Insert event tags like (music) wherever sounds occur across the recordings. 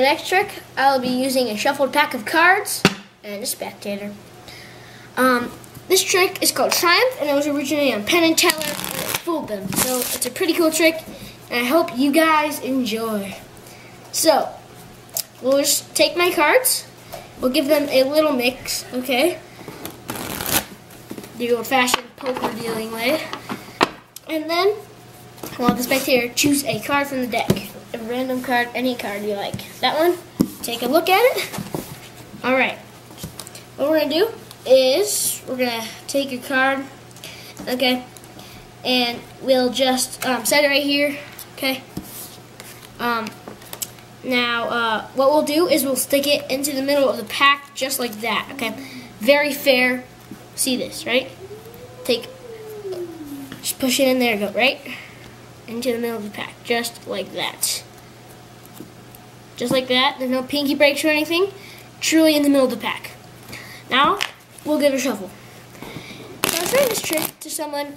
next trick, I'll be using a shuffled pack of cards and a spectator. Um, this trick is called Triumph, and it was originally on Penn and Teller, and them. So it's a pretty cool trick, and I hope you guys enjoy. So, we'll just take my cards, we'll give them a little mix, okay? The old-fashioned poker dealing way. And then, we'll have the spectator choose a card from the deck. Random card, any card you like. That one, take a look at it. Alright, what we're to do is we're to take a card, okay, and we'll just um, set it right here, okay. Um, now, uh, what we'll do is we'll stick it into the middle of the pack just like that, okay? Very fair. See this, right? Take, just push it in there, go right into the middle of the pack, just like that. Just like that. There's no pinky breaks or anything. Truly in the middle of the pack. Now, we'll give a shuffle. So I was trying this trick to someone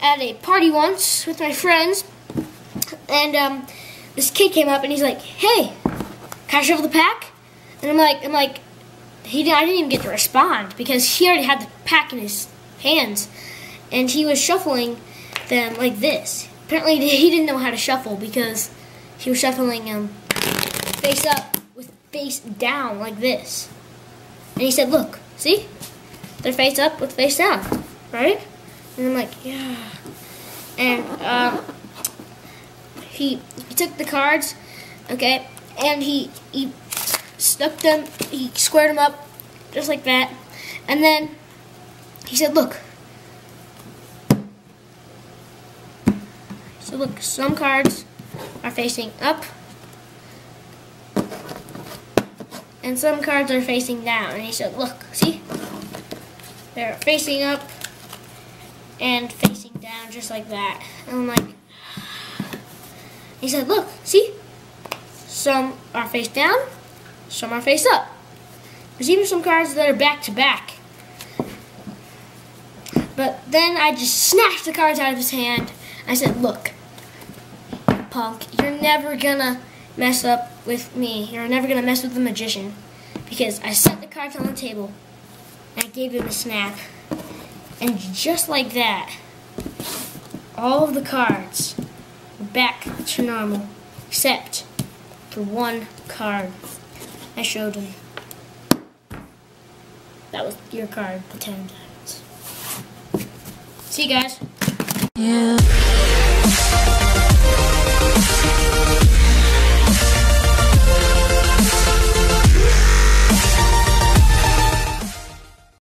at a party once with my friends, and um, this kid came up and he's like, "Hey, can I shuffle the pack?" And I'm like, "I'm like, he didn't, I didn't even get to respond because he already had the pack in his hands, and he was shuffling them like this. Apparently, (laughs) he didn't know how to shuffle because he was shuffling um, face up with face down like this. And he said, "Look, see, they're face up with face down, right?" And I'm like, "Yeah." And um, he he took the cards, okay, and he he stuck them, he squared them up just like that, and then he said, "Look." So look, some cards are facing up, and some cards are facing down. And he said, "Look, see, they're facing up and facing down just like that." And I'm like. He said, look, see? Some are face down, some are face up. There's even some cards that are back to back. But then I just snatched the cards out of his hand. I said, look, punk, you're never gonna mess up with me. You're never gonna mess with the magician. Because I set the cards on the table, and I gave him a snap. And just like that, all of the cards were back to normal, except for one card I showed him. That was your card, the ten diamonds. See you guys. Yeah.